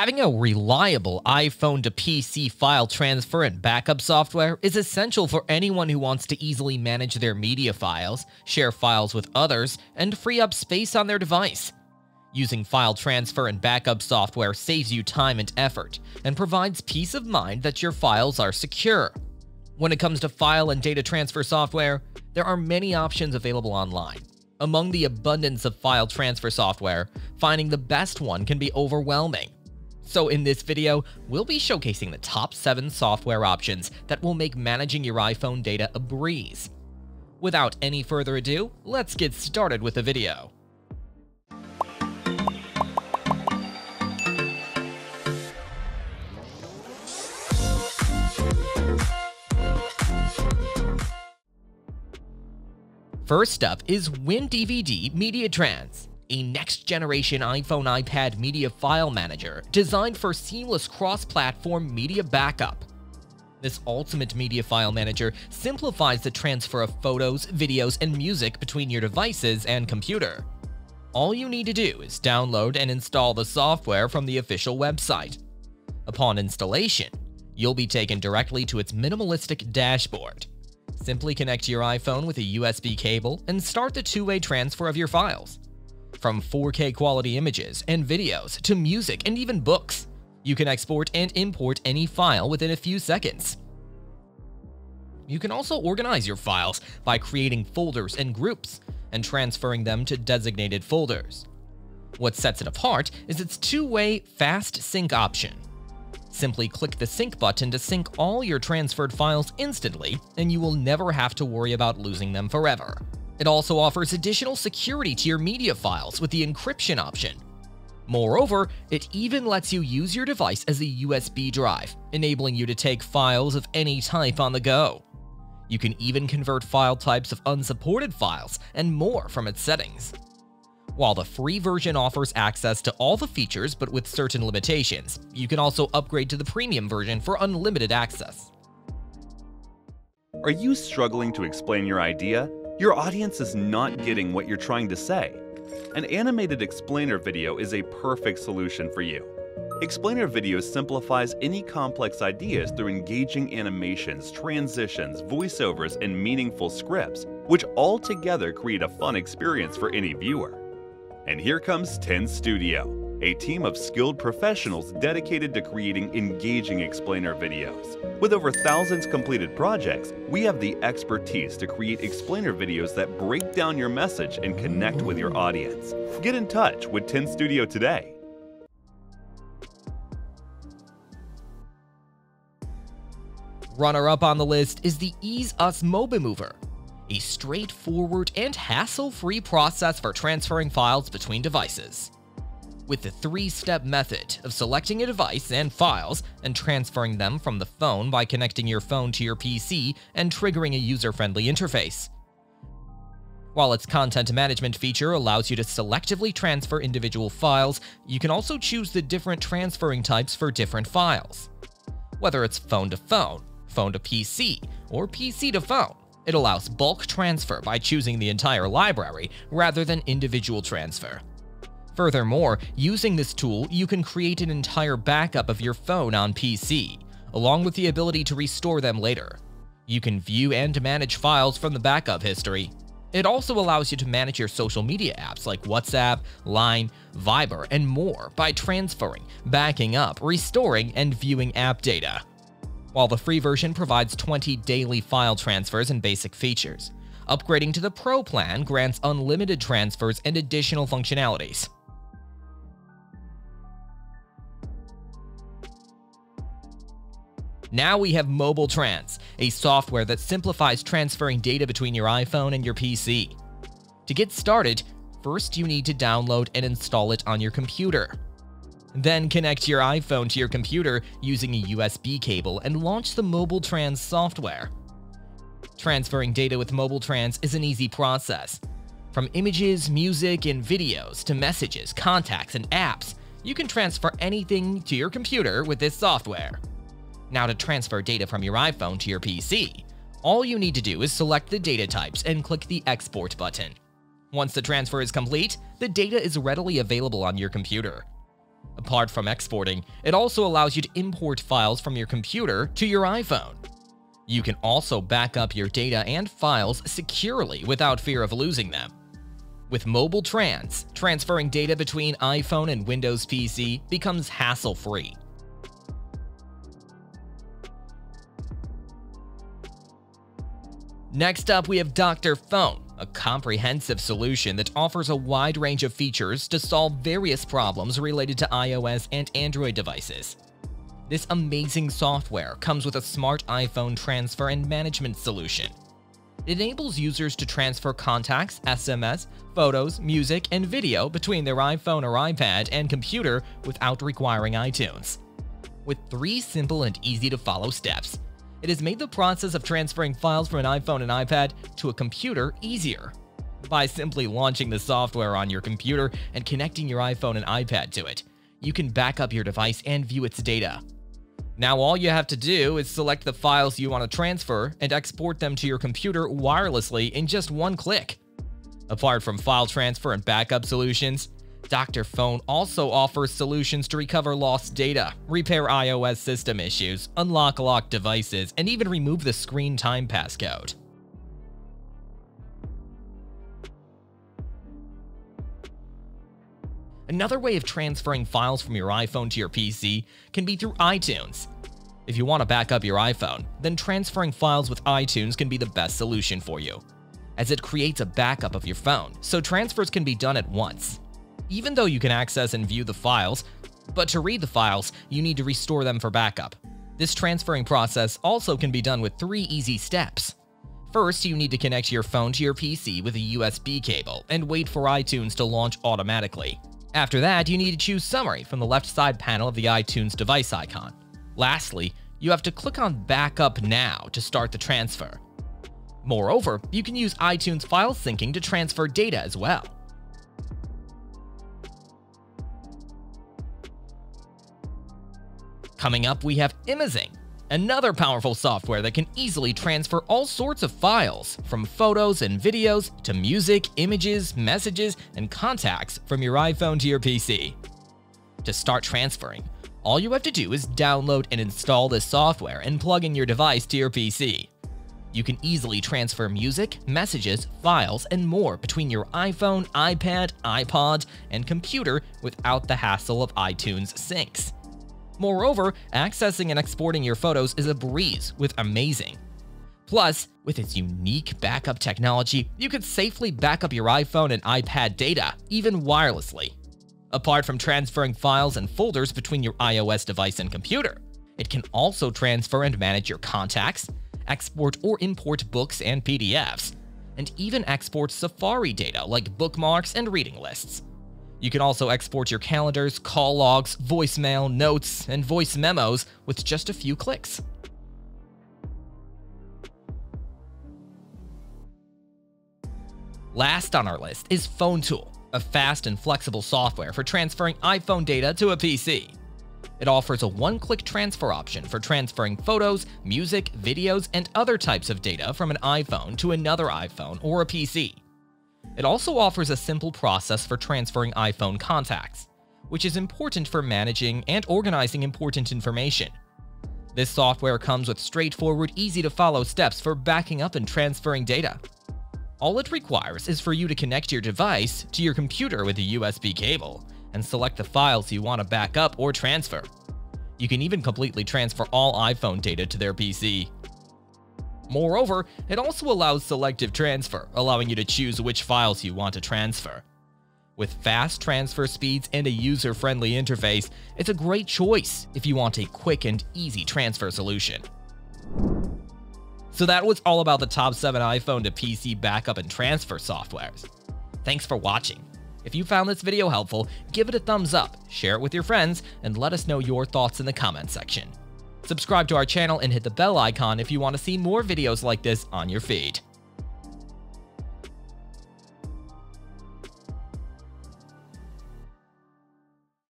Having a reliable iPhone to PC file transfer and backup software is essential for anyone who wants to easily manage their media files, share files with others, and free up space on their device. Using file transfer and backup software saves you time and effort, and provides peace of mind that your files are secure. When it comes to file and data transfer software, there are many options available online. Among the abundance of file transfer software, finding the best one can be overwhelming. So in this video, we'll be showcasing the top 7 software options that will make managing your iPhone data a breeze. Without any further ado, let's get started with the video. First up is WinDVD MediaTrans a next-generation iPhone iPad media file manager designed for seamless cross-platform media backup. This ultimate media file manager simplifies the transfer of photos, videos, and music between your devices and computer. All you need to do is download and install the software from the official website. Upon installation, you'll be taken directly to its minimalistic dashboard. Simply connect your iPhone with a USB cable and start the two-way transfer of your files. From 4K quality images and videos to music and even books, you can export and import any file within a few seconds. You can also organize your files by creating folders and groups and transferring them to designated folders. What sets it apart is its two-way fast sync option. Simply click the sync button to sync all your transferred files instantly, and you will never have to worry about losing them forever. It also offers additional security to your media files with the encryption option. Moreover, it even lets you use your device as a USB drive, enabling you to take files of any type on the go. You can even convert file types of unsupported files and more from its settings. While the free version offers access to all the features but with certain limitations, you can also upgrade to the premium version for unlimited access. Are you struggling to explain your idea? Your audience is not getting what you're trying to say. An animated explainer video is a perfect solution for you. Explainer Video simplifies any complex ideas through engaging animations, transitions, voiceovers, and meaningful scripts, which all together create a fun experience for any viewer. And here comes 10 Studio a team of skilled professionals dedicated to creating engaging explainer videos. With over thousands completed projects, we have the expertise to create explainer videos that break down your message and connect with your audience. Get in touch with 10 Studio today. Runner-up on the list is the EaseUS MobiMover, a straightforward and hassle-free process for transferring files between devices with the three-step method of selecting a device and files and transferring them from the phone by connecting your phone to your PC and triggering a user-friendly interface. While its content management feature allows you to selectively transfer individual files, you can also choose the different transferring types for different files. Whether it's phone to phone, phone to PC, or PC to phone, it allows bulk transfer by choosing the entire library rather than individual transfer. Furthermore, using this tool, you can create an entire backup of your phone on PC, along with the ability to restore them later. You can view and manage files from the backup history. It also allows you to manage your social media apps like WhatsApp, Line, Viber, and more by transferring, backing up, restoring, and viewing app data. While the free version provides 20 daily file transfers and basic features, upgrading to the Pro plan grants unlimited transfers and additional functionalities. Now we have Mobile Trans, a software that simplifies transferring data between your iPhone and your PC. To get started, first you need to download and install it on your computer. Then connect your iPhone to your computer using a USB cable and launch the Mobile Trans software. Transferring data with Mobile Trans is an easy process. From images, music, and videos to messages, contacts, and apps, you can transfer anything to your computer with this software. Now to transfer data from your iPhone to your PC, all you need to do is select the data types and click the Export button. Once the transfer is complete, the data is readily available on your computer. Apart from exporting, it also allows you to import files from your computer to your iPhone. You can also back up your data and files securely without fear of losing them. With Mobile Trans, transferring data between iPhone and Windows PC becomes hassle-free. Next up, we have Dr.Fone, a comprehensive solution that offers a wide range of features to solve various problems related to iOS and Android devices. This amazing software comes with a smart iPhone transfer and management solution. It enables users to transfer contacts, SMS, photos, music, and video between their iPhone or iPad and computer without requiring iTunes. With three simple and easy to follow steps, it has made the process of transferring files from an iPhone and iPad to a computer easier. By simply launching the software on your computer and connecting your iPhone and iPad to it, you can back up your device and view its data. Now all you have to do is select the files you want to transfer and export them to your computer wirelessly in just one click. Apart from file transfer and backup solutions, Dr.Fone also offers solutions to recover lost data, repair iOS system issues, unlock locked devices, and even remove the screen time passcode. Another way of transferring files from your iPhone to your PC can be through iTunes. If you want to back up your iPhone, then transferring files with iTunes can be the best solution for you, as it creates a backup of your phone, so transfers can be done at once even though you can access and view the files, but to read the files, you need to restore them for backup. This transferring process also can be done with three easy steps. First, you need to connect your phone to your PC with a USB cable and wait for iTunes to launch automatically. After that, you need to choose Summary from the left side panel of the iTunes device icon. Lastly, you have to click on Backup Now to start the transfer. Moreover, you can use iTunes file syncing to transfer data as well. Coming up, we have iMazing, another powerful software that can easily transfer all sorts of files, from photos and videos to music, images, messages, and contacts from your iPhone to your PC. To start transferring, all you have to do is download and install this software and plug in your device to your PC. You can easily transfer music, messages, files, and more between your iPhone, iPad, iPod, and computer without the hassle of iTunes syncs. Moreover, accessing and exporting your photos is a breeze with iMazing. Plus, with its unique backup technology, you could safely back up your iPhone and iPad data, even wirelessly. Apart from transferring files and folders between your iOS device and computer, it can also transfer and manage your contacts, export or import books and PDFs, and even export Safari data like bookmarks and reading lists. You can also export your calendars, call logs, voicemail, notes, and voice memos with just a few clicks. Last on our list is FoneTool, a fast and flexible software for transferring iPhone data to a PC. It offers a one-click transfer option for transferring photos, music, videos, and other types of data from an iPhone to another iPhone or a PC. It also offers a simple process for transferring iPhone contacts, which is important for managing and organizing important information. This software comes with straightforward, easy-to-follow steps for backing up and transferring data. All it requires is for you to connect your device to your computer with a USB cable and select the files you want to back up or transfer. You can even completely transfer all iPhone data to their PC. Moreover, it also allows selective transfer, allowing you to choose which files you want to transfer. With fast transfer speeds and a user-friendly interface, it's a great choice if you want a quick and easy transfer solution. So that was all about the top 7 iPhone to PC backup and transfer softwares. Thanks for watching. If you found this video helpful, give it a thumbs up, share it with your friends, and let us know your thoughts in the comments section. Subscribe to our channel and hit the bell icon if you want to see more videos like this on your feed.